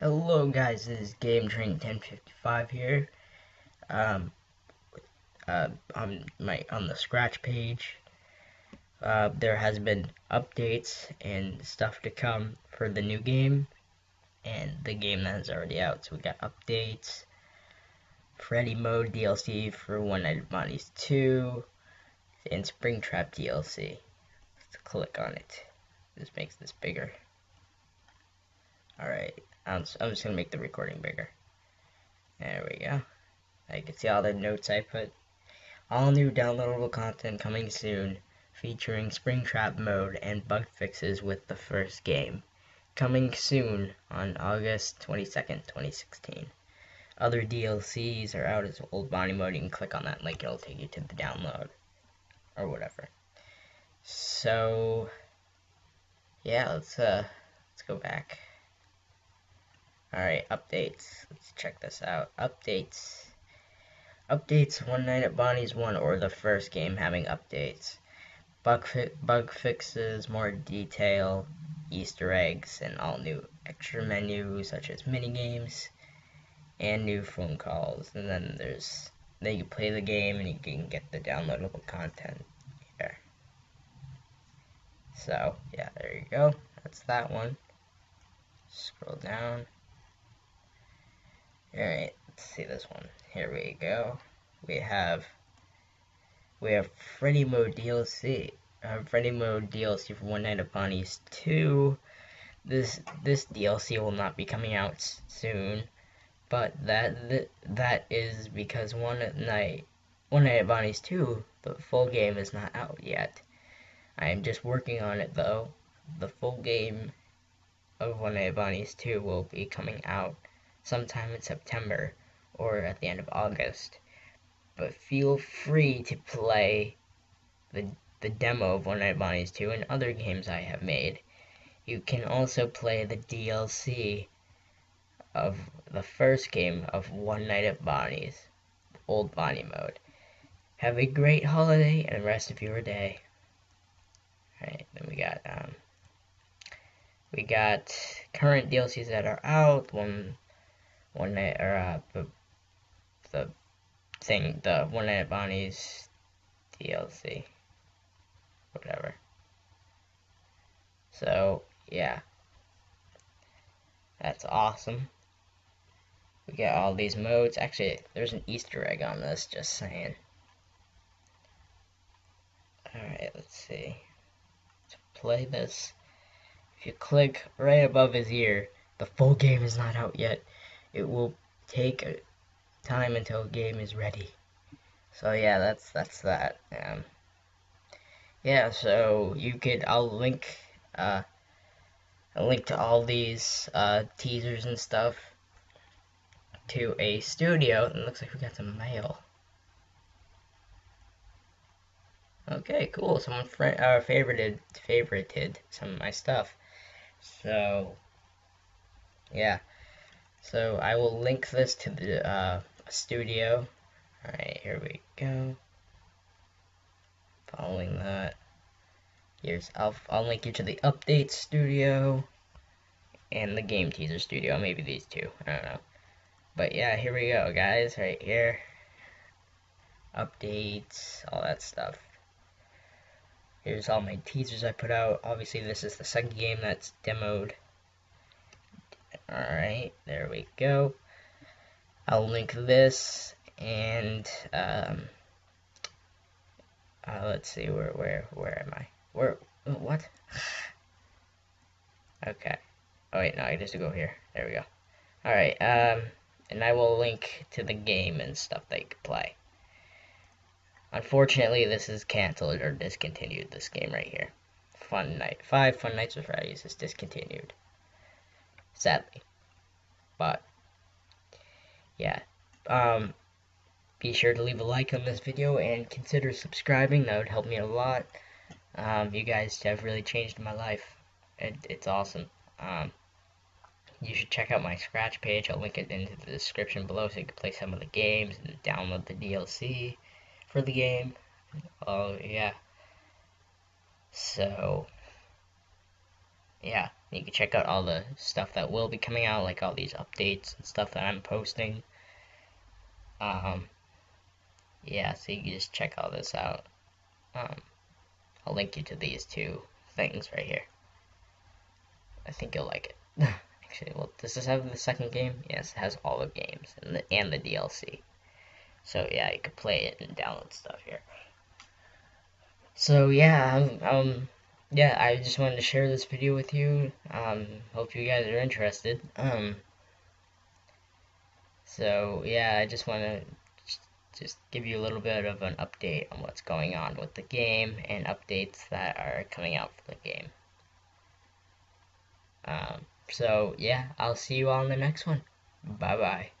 Hello guys, this is Game Train 1055 here. Um, uh, on my on the scratch page, uh, there has been updates and stuff to come for the new game, and the game that is already out. So we got updates, Freddy Mode DLC for One Night at Bonnie's 2, and Springtrap DLC. Let's click on it. This makes this bigger. Alright, I'm, just to make the recording bigger. There we go. I can see all the notes I put. All new downloadable content coming soon, featuring Springtrap mode and bug fixes with the first game. Coming soon on August 22nd, 2016. Other DLCs are out as Old Bonnie mode. You can click on that link, it'll take you to the download. Or whatever. So, yeah, let's, uh, let's go back. Alright, updates. Let's check this out. Updates. Updates One Night at Bonnie's 1 or the first game having updates. Bug, fi bug fixes, more detail, Easter eggs, and all new extra menus such as mini games and new phone calls. And then there's then you play the game and you can get the downloadable content here. So yeah, there you go. That's that one. Scroll down. Alright, let's see this one. Here we go. We have we have Freddy Mode DLC. Uh, Freddy Mode DLC for One Night at Bonnie's 2. This this DLC will not be coming out soon, but that th that is because One Night One Night at Bonnie's 2, the full game is not out yet. I am just working on it though. The full game of One Night at Bonnie's 2 will be coming out sometime in September or at the end of August. But feel free to play the, the demo of One Night Bonnie's 2 and other games I have made. You can also play the DLC of the first game of One Night at Bonnie's, Old Bonnie mode. Have a great holiday and rest of your day. Alright, then we got, um, we got current DLCs that are out, one one night or uh, the, the thing, the one night at Bonnie's DLC, whatever. So yeah, that's awesome. We get all these modes. Actually, there's an Easter egg on this. Just saying. Alright, let's see. To play this, if you click right above his ear, the full game is not out yet it will take time until the game is ready. So yeah, that's that's that. Um, yeah, so you could I'll link uh, a link to all these uh, teasers and stuff to a studio. It looks like we got some mail. Okay, cool. Someone uh, favorited favorited some of my stuff. So yeah. So I will link this to the uh, studio. Alright, here we go. Following that. Here's I'll, I'll link you to the update studio and the game teaser studio. Maybe these two. I don't know. But yeah, here we go, guys. Right here. Updates, all that stuff. Here's all my teasers I put out. Obviously, this is the second game that's demoed. Alright, there we go. I'll link this and um, uh, let's see where where where am I? Where what? okay. Oh wait, no, I just go here. There we go. Alright, um and I will link to the game and stuff that you can play. Unfortunately, this is canceled or discontinued, this game right here. Fun Night. Five Fun Nights with Freddy's is discontinued sadly. But, yeah. Um, be sure to leave a like on this video and consider subscribing. That would help me a lot. Um, you guys have really changed my life. It, it's awesome. Um, you should check out my Scratch page. I'll link it into the description below so you can play some of the games and download the DLC for the game. Oh, yeah. So, yeah You can check out all the stuff that will be coming out, like all these updates and stuff that I'm posting. Um, yeah, so you can just check all this out. Um, I'll link you to these two things right here. I think you'll like it. Actually, well, does this have the second game? Yes, it has all the games and the, and the DLC. So yeah, you can play it and download stuff here. So yeah, um, um, yeah, I just wanted to share this video with you. Um, hope you guys are interested. Um, so yeah, I just want to just give you a little bit of an update on what's going on with the game and updates that are coming out for the game. Um, so yeah, I'll see you all in the next one. Bye bye.